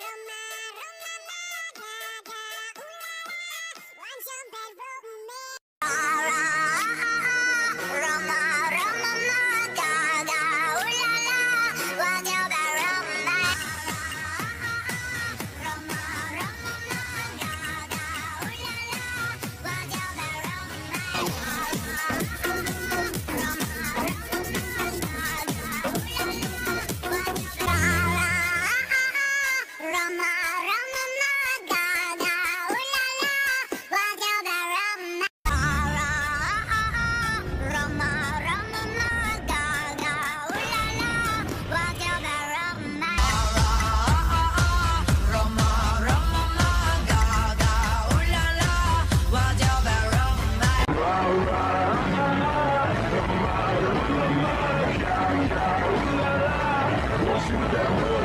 Rama. Down.